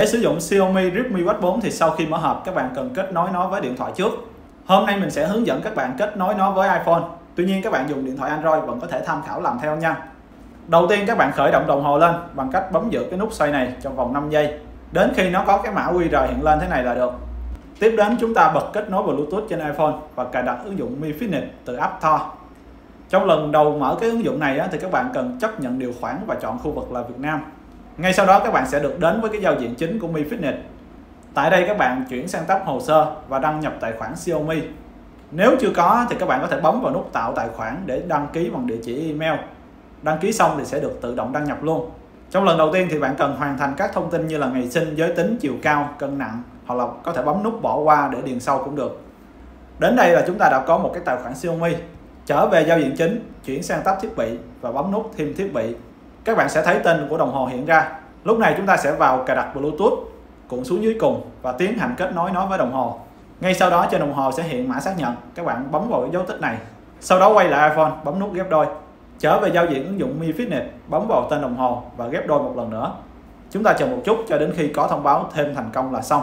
Để sử dụng Xiaomi Redmi Watch 4 thì sau khi mở hộp, các bạn cần kết nối nó với điện thoại trước. Hôm nay mình sẽ hướng dẫn các bạn kết nối nó với iPhone. Tuy nhiên, các bạn dùng điện thoại Android vẫn có thể tham khảo làm theo nha. Đầu tiên, các bạn khởi động đồng hồ lên bằng cách bấm giữ cái nút xoay này trong vòng 5 giây. Đến khi nó có cái mã QR hiện lên thế này là được. Tiếp đến, chúng ta bật kết nối Bluetooth trên iPhone và cài đặt ứng dụng Mi Fitness từ App Store. Trong lần đầu mở cái ứng dụng này thì các bạn cần chấp nhận điều khoản và chọn khu vực là Việt Nam. Ngay sau đó các bạn sẽ được đến với cái giao diện chính của Mi Fitness. Tại đây các bạn chuyển sang tab hồ sơ và đăng nhập tài khoản Xiaomi. Nếu chưa có thì các bạn có thể bấm vào nút tạo tài khoản để đăng ký bằng địa chỉ email. Đăng ký xong thì sẽ được tự động đăng nhập luôn. Trong lần đầu tiên thì bạn cần hoàn thành các thông tin như là ngày sinh, giới tính, chiều cao, cân nặng hoặc là có thể bấm nút bỏ qua để điền sau cũng được. Đến đây là chúng ta đã có một cái tài khoản Xiaomi. Trở về giao diện chính, chuyển sang tab thiết bị và bấm nút thêm thiết bị các bạn sẽ thấy tên của đồng hồ hiện ra. Lúc này chúng ta sẽ vào cài đặt Bluetooth, cuộn xuống dưới cùng và tiến hành kết nối nó với đồng hồ. Ngay sau đó trên đồng hồ sẽ hiện mã xác nhận. Các bạn bấm vào cái dấu tích này. Sau đó quay lại iPhone, bấm nút ghép đôi. Trở về giao diện ứng dụng Mi Fitness, bấm vào tên đồng hồ và ghép đôi một lần nữa. Chúng ta chờ một chút cho đến khi có thông báo thêm thành công là xong.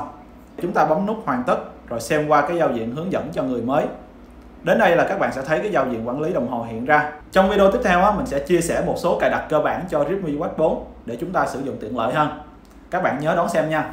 Chúng ta bấm nút hoàn tất, rồi xem qua cái giao diện hướng dẫn cho người mới. Đến đây là các bạn sẽ thấy cái giao diện quản lý đồng hồ hiện ra. Trong video tiếp theo mình sẽ chia sẻ một số cài đặt cơ bản cho Redmi Watch 4 để chúng ta sử dụng tiện lợi hơn. Các bạn nhớ đón xem nha.